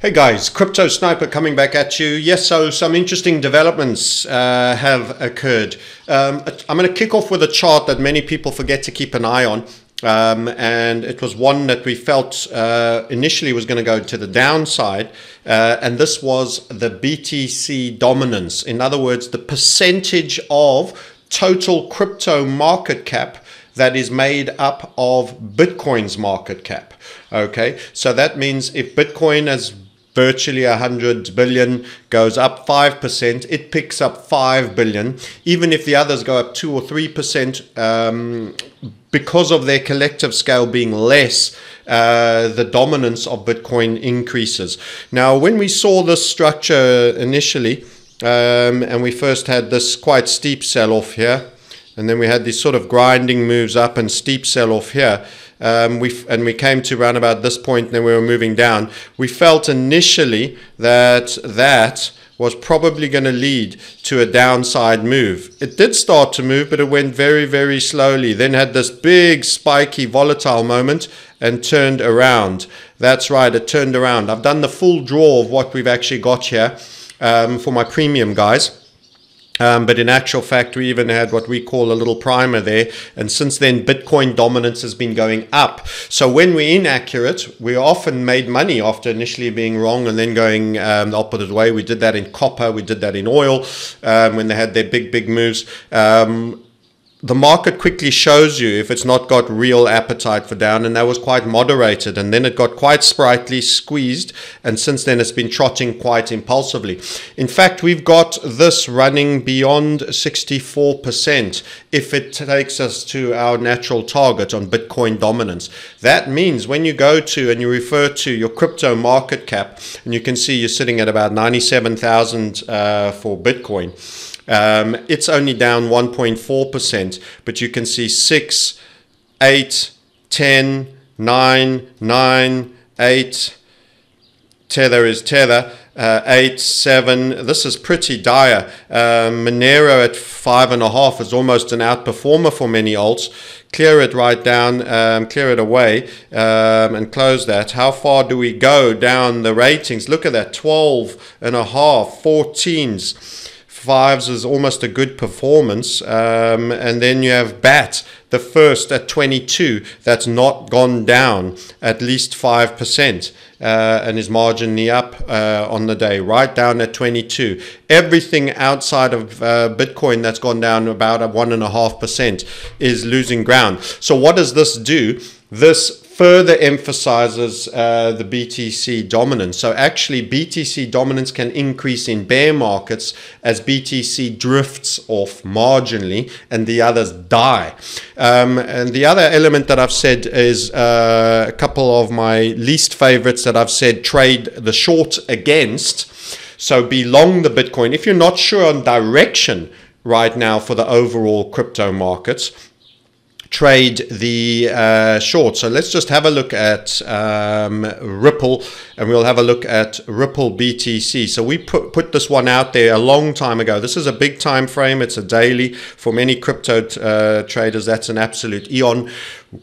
Hey guys, Crypto Sniper coming back at you. Yes, so some interesting developments uh, have occurred. Um, I'm going to kick off with a chart that many people forget to keep an eye on. Um, and it was one that we felt uh, initially was going to go to the downside. Uh, and this was the BTC dominance. In other words, the percentage of total crypto market cap that is made up of Bitcoin's market cap. Okay, so that means if Bitcoin has virtually 100 billion goes up 5%, it picks up 5 billion. Even if the others go up 2 or 3%, um, because of their collective scale being less, uh, the dominance of Bitcoin increases. Now, when we saw this structure initially, um, and we first had this quite steep sell off here, and then we had these sort of grinding moves up and steep sell off here. Um, we and we came to around about this point, and then we were moving down. We felt initially that that was probably going to lead to a downside move. It did start to move, but it went very, very slowly. Then had this big, spiky, volatile moment and turned around. That's right, it turned around. I've done the full draw of what we've actually got here um, for my premium guys. Um, but in actual fact, we even had what we call a little primer there. And since then, Bitcoin dominance has been going up. So when we're inaccurate, we often made money after initially being wrong and then going um, the opposite way. We did that in copper, we did that in oil um, when they had their big, big moves. Um, the market quickly shows you if it's not got real appetite for down, and that was quite moderated. And then it got quite sprightly, squeezed, and since then it's been trotting quite impulsively. In fact, we've got this running beyond 64% if it takes us to our natural target on Bitcoin dominance. That means when you go to and you refer to your crypto market cap, and you can see you're sitting at about 97,000 uh, for Bitcoin. Um, it's only down 1.4%, but you can see 6, 8, 10, 9, 9, 8. Tether is Tether. Uh, 8, 7. This is pretty dire. Um, Monero at 5.5 is almost an outperformer for many alts. Clear it right down, um, clear it away, um, and close that. How far do we go down the ratings? Look at that 12 and a half, 14s fives is almost a good performance. Um, and then you have Bat, the first at 22, that's not gone down at least 5%, uh, and is marginally up uh, on the day, right down at 22. Everything outside of uh, Bitcoin that's gone down about 1.5% is losing ground. So, what does this do? This further emphasizes uh, the BTC dominance. So actually, BTC dominance can increase in bear markets as BTC drifts off marginally and the others die. Um, and the other element that I've said is uh, a couple of my least favorites that I've said trade the short against. So be long the Bitcoin. If you're not sure on direction right now for the overall crypto markets, trade the uh, short. So let's just have a look at um, Ripple and we'll have a look at Ripple BTC. So we put, put this one out there a long time ago. This is a big time frame. It's a daily for many crypto uh, traders. That's an absolute eon.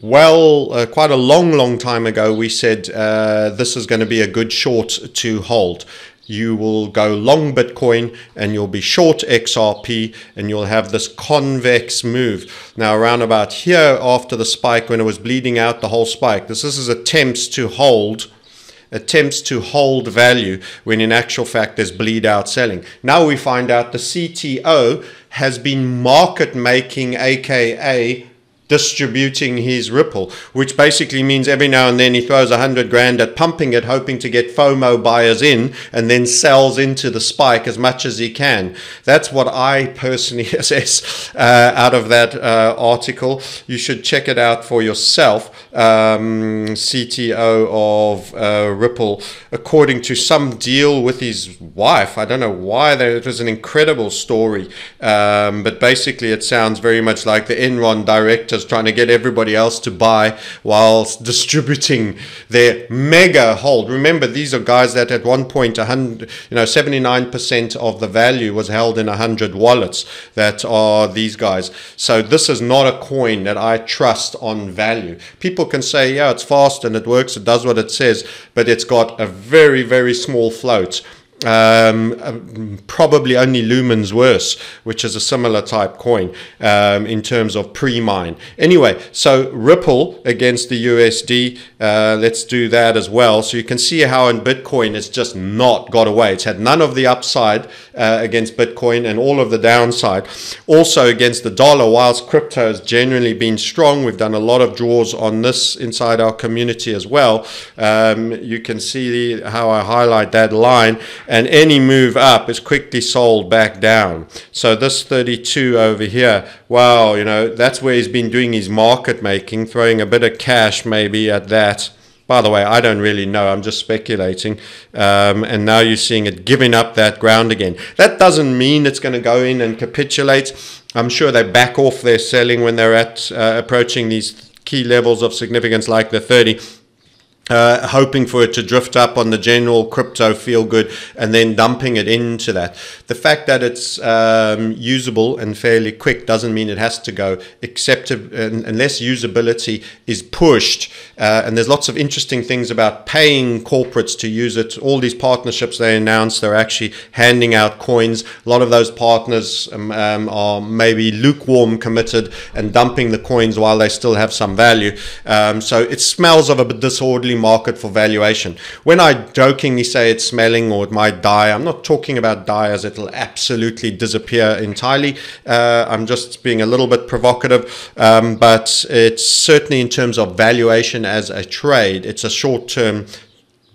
Well, uh, quite a long, long time ago, we said uh, this is going to be a good short to hold you will go long Bitcoin and you'll be short XRP and you'll have this convex move. Now, around about here after the spike, when it was bleeding out the whole spike, this, this is attempts to hold attempts to hold value when in actual fact there's bleed out selling. Now we find out the CTO has been market making, aka distributing his ripple, which basically means every now and then he throws a hundred grand at pumping it, hoping to get FOMO buyers in, and then sells into the spike as much as he can. That's what I personally assess uh, out of that uh, article. You should check it out for yourself. Um, CTO of uh, Ripple, according to some deal with his wife. I don't know why. There, it was an incredible story, um, but basically it sounds very much like the Enron director trying to get everybody else to buy whilst distributing their mega hold. Remember, these are guys that at one point, 100, you know, 79% of the value was held in 100 wallets that are these guys. So this is not a coin that I trust on value. People can say, yeah, it's fast and it works, it does what it says, but it's got a very, very small float um, probably only Lumen's worse, which is a similar type coin um, in terms of pre-mine. Anyway, so Ripple against the USD, uh, let's do that as well. So you can see how in Bitcoin it's just not got away. It's had none of the upside uh, against Bitcoin and all of the downside. Also against the dollar, whilst crypto has generally been strong, we've done a lot of draws on this inside our community as well. Um, you can see how I highlight that line and any move up is quickly sold back down. So this 32 over here, wow, you know, that's where he's been doing his market making, throwing a bit of cash maybe at that. By the way, I don't really know. I'm just speculating. Um, and now you're seeing it giving up that ground again. That doesn't mean it's going to go in and capitulate. I'm sure they back off their selling when they're at uh, approaching these key levels of significance like the 30 uh, hoping for it to drift up on the general crypto feel good and then dumping it into that. The fact that it's um, usable and fairly quick doesn't mean it has to go, except unless usability is pushed. Uh, and there's lots of interesting things about paying corporates to use it. All these partnerships they announced, they're actually handing out coins. A lot of those partners um, um, are maybe lukewarm committed and dumping the coins while they still have some value. Um, so it smells of a bit disorderly market for valuation. When I jokingly say it's smelling or it might die, I'm not talking about die as it'll absolutely disappear entirely. Uh, I'm just being a little bit provocative, um, but it's certainly in terms of valuation as a trade, it's a short term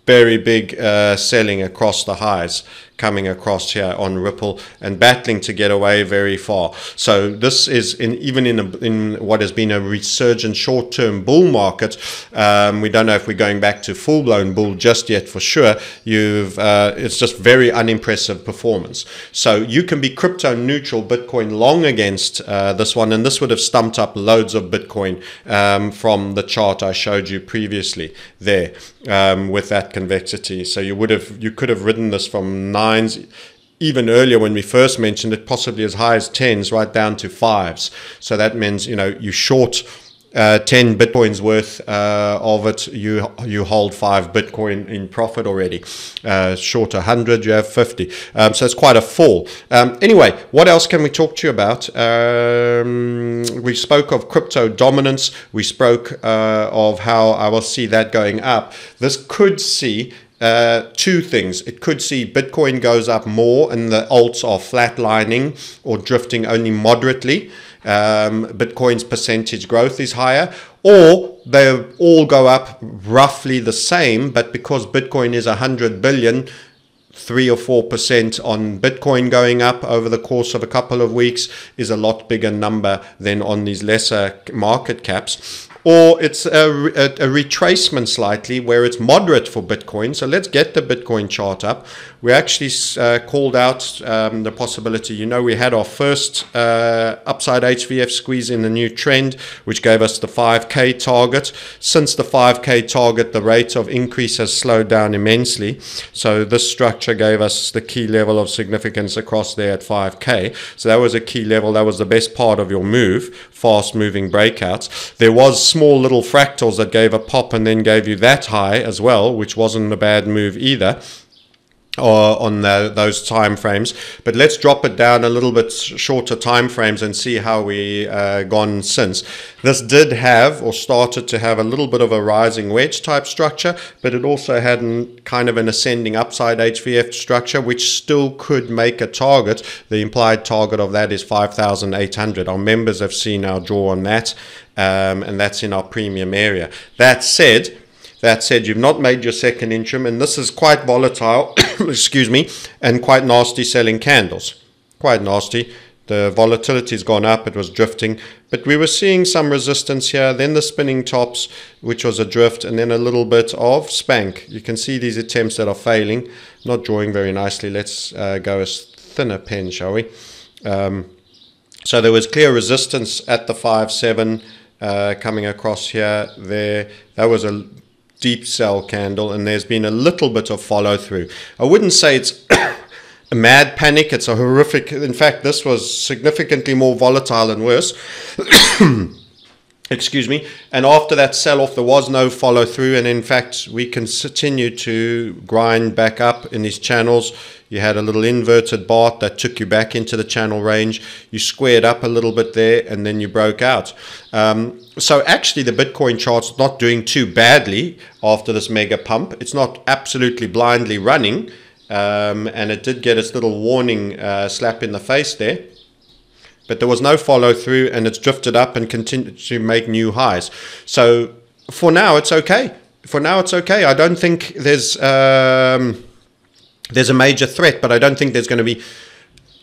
very big uh, selling across the highs coming across here on Ripple and battling to get away very far. So this is in even in a, in what has been a resurgent short-term bull market. Um, we don't know if we're going back to full-blown bull just yet for sure. You've uh, it's just very unimpressive performance. So you can be crypto neutral Bitcoin long against uh, this one, and this would have stumped up loads of Bitcoin um, from the chart I showed you previously there um, with that convexity. So you would have you could have ridden this from nine even earlier when we first mentioned it, possibly as high as tens, right down to fives. So that means you know you short uh, 10 bitcoins worth uh, of it. You you hold 5 bitcoin in profit already. Uh, short 100 you have 50 um, so it's quite a fall. Um, anyway what else can we talk to you about? Um, we spoke of crypto dominance. We spoke uh, of how I will see that going up. This could see uh, two things. It could see Bitcoin goes up more and the alts are flatlining or drifting only moderately. Um, Bitcoin's percentage growth is higher, or they all go up roughly the same, but because Bitcoin is 100 billion, three or four percent on Bitcoin going up over the course of a couple of weeks is a lot bigger number than on these lesser market caps or it's a, a, a, retracement slightly where it's moderate for Bitcoin. So let's get the Bitcoin chart up. We actually uh, called out um, the possibility. You know, we had our first uh, upside HVF squeeze in the new trend, which gave us the 5K target. Since the 5K target, the rate of increase has slowed down immensely. So this structure gave us the key level of significance across there at 5K. So that was a key level. That was the best part of your move, fast moving breakouts. There was small little fractals that gave a pop and then gave you that high as well, which wasn't a bad move either or on the, those time frames but let's drop it down a little bit shorter time frames and see how we uh, gone since. This did have or started to have a little bit of a rising wedge type structure but it also had an, kind of an ascending upside HVF structure which still could make a target. The implied target of that is 5800 our members have seen our draw on that um, and that's in our premium area. That said that said, you've not made your second interim, and this is quite volatile, excuse me, and quite nasty selling candles. Quite nasty. The volatility's gone up, it was drifting, but we were seeing some resistance here, then the spinning tops, which was a drift, and then a little bit of spank. You can see these attempts that are failing, not drawing very nicely. Let's uh, go a thinner pen, shall we? Um, so there was clear resistance at the 5 7 uh, coming across here, there. That was a deep sell candle, and there's been a little bit of follow through. I wouldn't say it's a mad panic. It's a horrific. In fact, this was significantly more volatile and worse. excuse me. And after that sell off, there was no follow through. And in fact, we can continue to grind back up in these channels. You had a little inverted BART that took you back into the channel range. You squared up a little bit there and then you broke out. Um, so actually, the Bitcoin chart's not doing too badly after this mega pump. It's not absolutely blindly running. Um, and it did get its little warning uh, slap in the face there but there was no follow through and it's drifted up and continued to make new highs. So for now, it's okay. For now, it's okay. I don't think there's um, there's a major threat, but I don't think there's going to be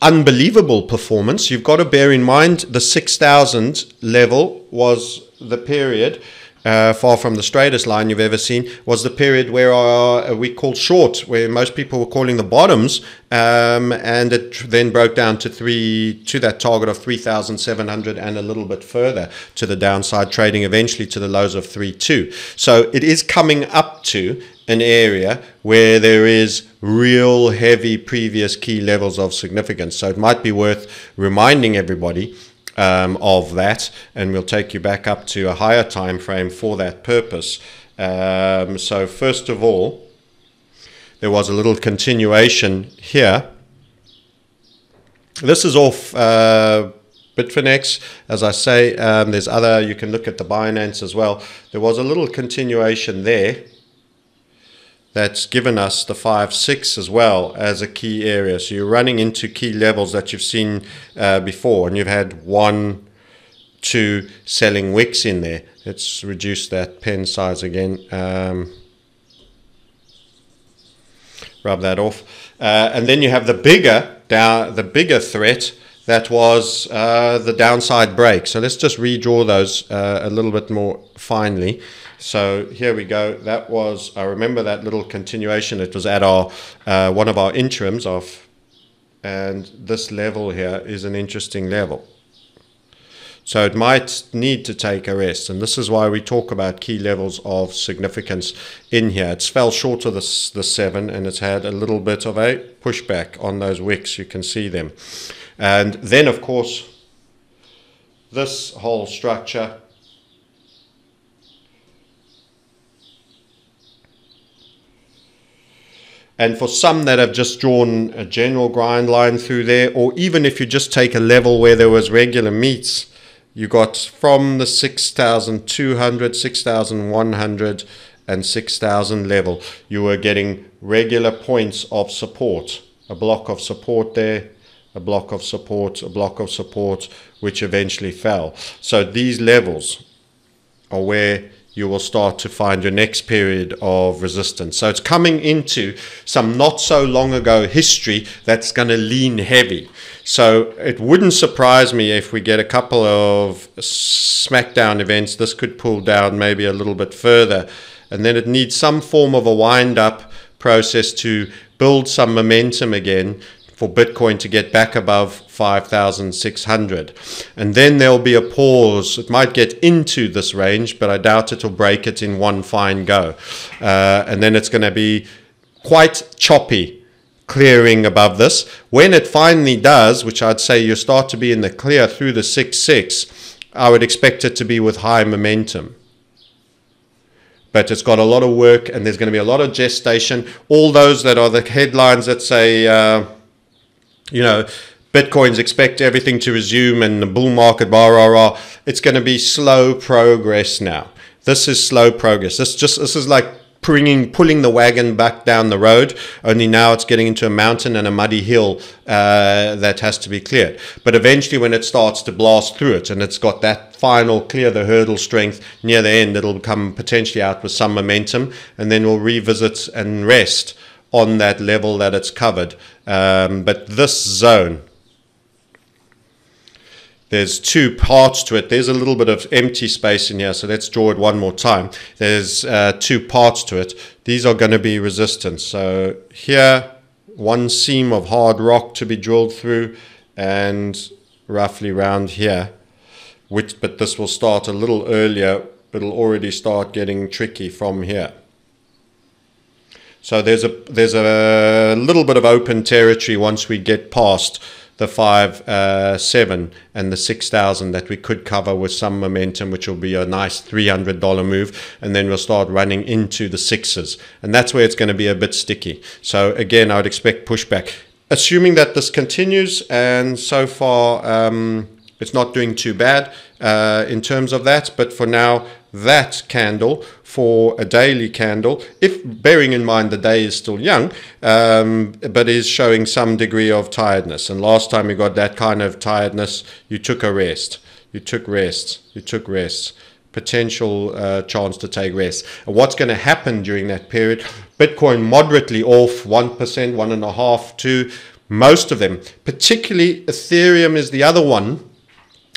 unbelievable performance. You've got to bear in mind the 6,000 level was the period uh, far from the straightest line you've ever seen, was the period where uh, we called short, where most people were calling the bottoms, um, and it then broke down to three to that target of 3,700 and a little bit further to the downside, trading eventually to the lows of 3.2. So it is coming up to an area where there is real heavy previous key levels of significance. So it might be worth reminding everybody um, of that, and we'll take you back up to a higher time frame for that purpose. Um, so first of all, there was a little continuation here. This is off uh, Bitfinex. As I say, um, there's other, you can look at the Binance as well. There was a little continuation there that's given us the 5 6 as well as a key area. So you're running into key levels that you've seen uh, before, and you've had one, two selling wicks in there. Let's reduce that pen size again. Um, rub that off. Uh, and then you have the bigger down, the bigger threat that was uh, the downside break. So let's just redraw those uh, a little bit more finely. So here we go. That was, I remember that little continuation. It was at our uh, one of our interims of, and this level here is an interesting level. So it might need to take a rest. And this is why we talk about key levels of significance in here. It's fell short of the, the 7 and it's had a little bit of a pushback on those wicks. You can see them. And then, of course, this whole structure And for some that have just drawn a general grind line through there, or even if you just take a level where there was regular meets, you got from the 6,200, 6,100, and 6,000 level, you were getting regular points of support. A block of support there, a block of support, a block of support, which eventually fell. So these levels are where you will start to find your next period of resistance. So it's coming into some not so long ago history that's going to lean heavy. So it wouldn't surprise me if we get a couple of smackdown events. This could pull down maybe a little bit further. And then it needs some form of a wind up process to build some momentum again for Bitcoin to get back above 5,600. And then there'll be a pause. It might get into this range, but I doubt it'll break it in one fine go. Uh, and then it's going to be quite choppy clearing above this. When it finally does, which I'd say you start to be in the clear through the 6 6, I would expect it to be with high momentum but it's got a lot of work and there's going to be a lot of gestation. All those that are the headlines that say, uh, you know, Bitcoins expect everything to resume and the bull market, rah, rah, rah. It's going to be slow progress now. This is slow progress. This just, this is like bringing, pulling the wagon back down the road. Only now it's getting into a mountain and a muddy hill uh, that has to be cleared. But eventually, when it starts to blast through it, and it's got that final clear the hurdle strength near the end, it'll come potentially out with some momentum, and then we'll revisit and rest on that level that it's covered. Um, but this zone, there's two parts to it. There's a little bit of empty space in here, so let's draw it one more time. There's uh, two parts to it. These are going to be resistance. So here, one seam of hard rock to be drilled through, and roughly round here, which but this will start a little earlier. It'll already start getting tricky from here. So there's a there's a little bit of open territory once we get past the five uh, seven and the six thousand that we could cover with some momentum, which will be a nice three hundred dollar move, and then we'll start running into the sixes, and that's where it's going to be a bit sticky. So again, I would expect pushback, assuming that this continues, and so far um, it's not doing too bad uh, in terms of that. But for now, that candle for a daily candle, if bearing in mind the day is still young, um, but is showing some degree of tiredness. And last time you got that kind of tiredness, you took a rest. You took rest. You took rest. Potential uh, chance to take rest. And what's going to happen during that period? Bitcoin moderately off 1%, 1.5%, 2 most of them, particularly Ethereum is the other one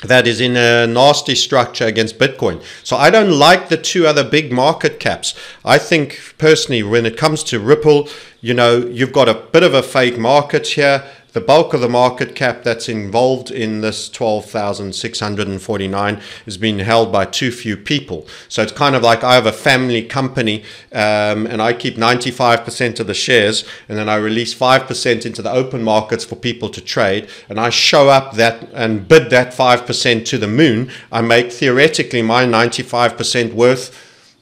that is in a nasty structure against Bitcoin. So I don't like the two other big market caps. I think personally, when it comes to Ripple, you know, you've got a bit of a fake market here the bulk of the market cap that's involved in this 12,649 is being held by too few people. So it's kind of like I have a family company um, and I keep 95% of the shares and then I release 5% into the open markets for people to trade and I show up that and bid that 5% to the moon. I make theoretically my 95% worth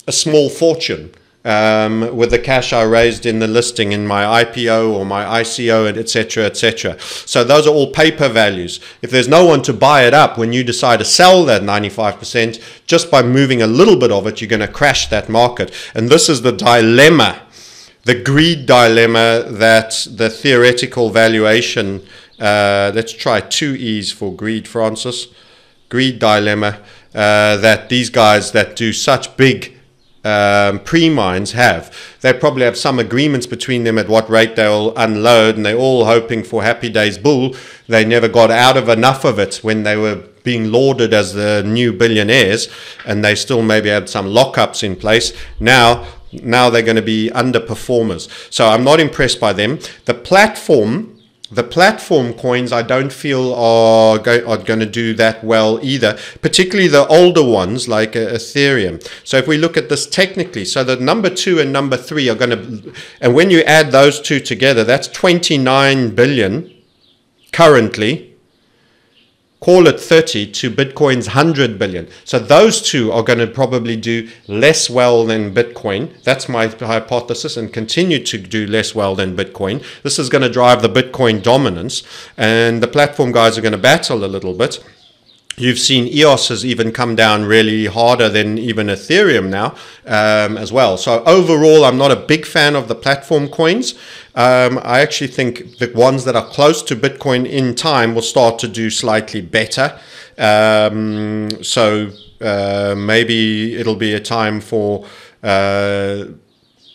a small fortune um, with the cash I raised in the listing in my IPO or my ICO, and etc., etc. So those are all paper values. If there's no one to buy it up when you decide to sell that 95%, just by moving a little bit of it, you're going to crash that market. And this is the dilemma, the greed dilemma that the theoretical valuation. Uh, let's try two E's for greed, Francis. Greed dilemma uh, that these guys that do such big um, pre-mines have. They probably have some agreements between them at what rate they'll unload, and they're all hoping for Happy Days Bull. They never got out of enough of it when they were being lauded as the new billionaires, and they still maybe had some lockups in place. Now, now they're going to be underperformers. So I'm not impressed by them. The platform the platform coins I don't feel are, go, are going to do that well either, particularly the older ones like uh, Ethereum. So if we look at this technically, so the number two and number three are going to, and when you add those two together, that's 29 billion currently call it 30 to Bitcoin's 100 billion. So those two are going to probably do less well than Bitcoin. That's my hypothesis and continue to do less well than Bitcoin. This is going to drive the Bitcoin dominance and the platform guys are going to battle a little bit. You've seen EOS has even come down really harder than even Ethereum now um, as well. So overall, I'm not a big fan of the platform coins. Um, I actually think the ones that are close to Bitcoin in time will start to do slightly better. Um, so uh, maybe it'll be a time for uh,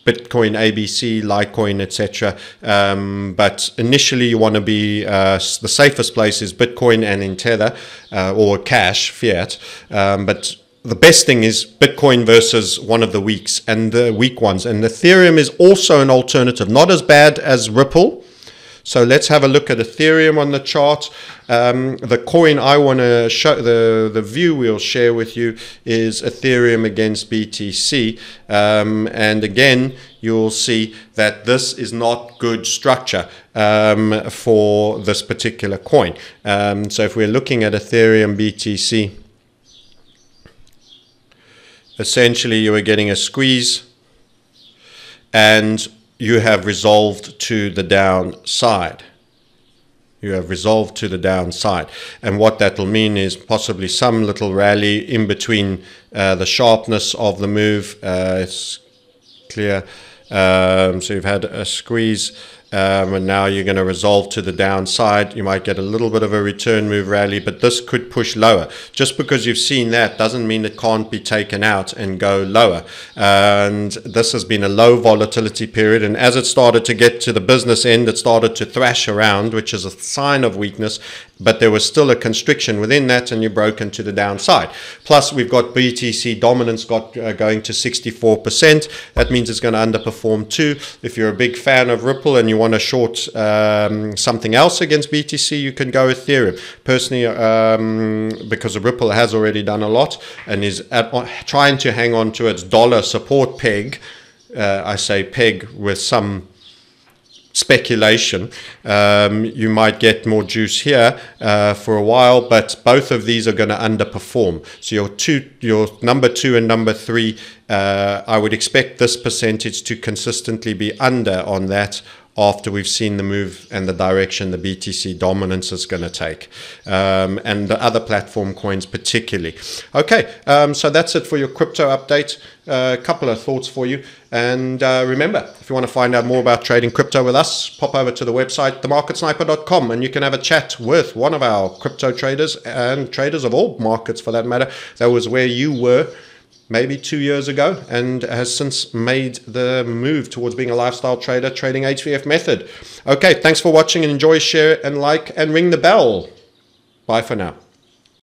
Bitcoin, ABC, Litecoin, etc. Um, but initially, you want to be uh, the safest place is Bitcoin and in Tether uh, or cash, fiat. Um, but the best thing is Bitcoin versus one of the weeks and the weak ones. And Ethereum is also an alternative, not as bad as Ripple. So let's have a look at Ethereum on the chart. Um, the coin I want to show, the, the view we'll share with you is Ethereum against BTC. Um, and again, you'll see that this is not good structure um, for this particular coin. Um, so if we're looking at Ethereum BTC, essentially you are getting a squeeze and you have resolved to the downside. You have resolved to the downside. And what that will mean is possibly some little rally in between uh, the sharpness of the move. Uh, it's clear. Um, so you've had a squeeze um, and now you're going to resolve to the downside. You might get a little bit of a return move rally, but this could push lower. Just because you've seen that doesn't mean it can't be taken out and go lower. And this has been a low volatility period. And as it started to get to the business end, it started to thrash around, which is a sign of weakness. But there was still a constriction within that and you broke into the downside. Plus, we've got BTC dominance got uh, going to 64%. That means it's going to underperform too. If you're a big fan of Ripple and you want to short um, something else against BTC, you can go Ethereum. Personally, um, because Ripple has already done a lot and is at, trying to hang on to its dollar support peg, uh, I say peg with some speculation. Um, you might get more juice here uh, for a while, but both of these are going to underperform. So your two, your number two and number three, uh, I would expect this percentage to consistently be under on that after we've seen the move and the direction the BTC dominance is going to take, um, and the other platform coins particularly. Okay, um, so that's it for your crypto update. A uh, couple of thoughts for you. And uh, remember, if you want to find out more about trading crypto with us, pop over to the website, themarketsniper.com, and you can have a chat with one of our crypto traders and traders of all markets for that matter. That was where you were maybe two years ago and has since made the move towards being a lifestyle trader trading HVF method. Okay, thanks for watching and enjoy, share and like and ring the bell. Bye for now.